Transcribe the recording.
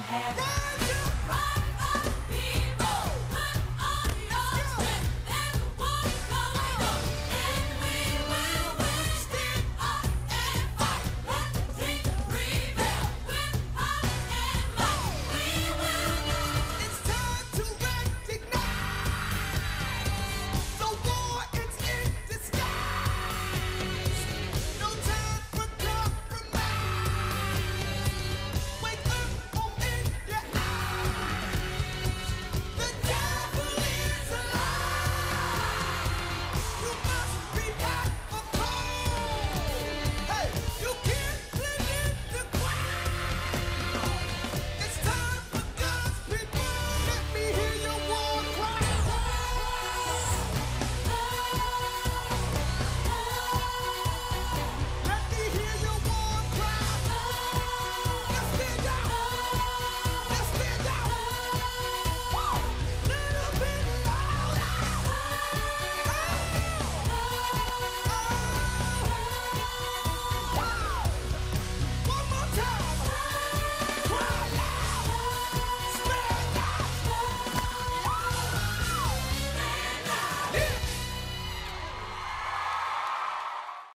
have.